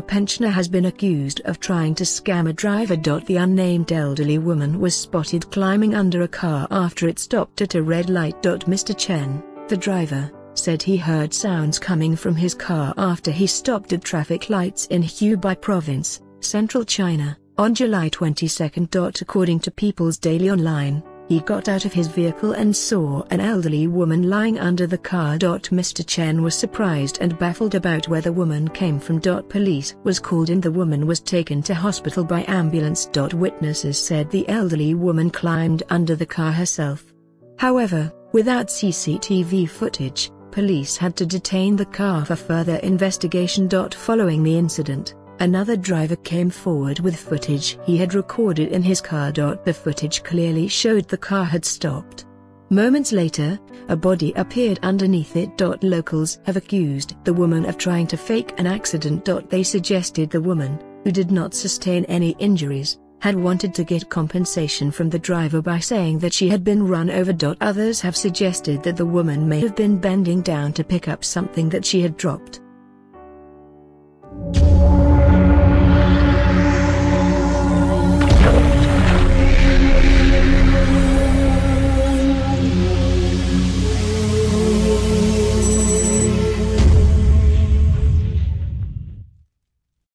A pensioner has been accused of trying to scam a driver. The unnamed elderly woman was spotted climbing under a car after it stopped at a red light. Mr. Chen, the driver, said he heard sounds coming from his car after he stopped at traffic lights in Hubei province, central China, on July 22. According to People's Daily Online, he got out of his vehicle and saw an elderly woman lying under the car. Mr. Chen was surprised and baffled about where the woman came from. Police was called and the woman was taken to hospital by ambulance. Witnesses said the elderly woman climbed under the car herself. However, without CCTV footage, police had to detain the car for further investigation. Following the incident, Another driver came forward with footage he had recorded in his car. The footage clearly showed the car had stopped. Moments later, a body appeared underneath it. Locals have accused the woman of trying to fake an accident. They suggested the woman, who did not sustain any injuries, had wanted to get compensation from the driver by saying that she had been run over. Others have suggested that the woman may have been bending down to pick up something that she had dropped.